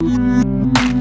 Música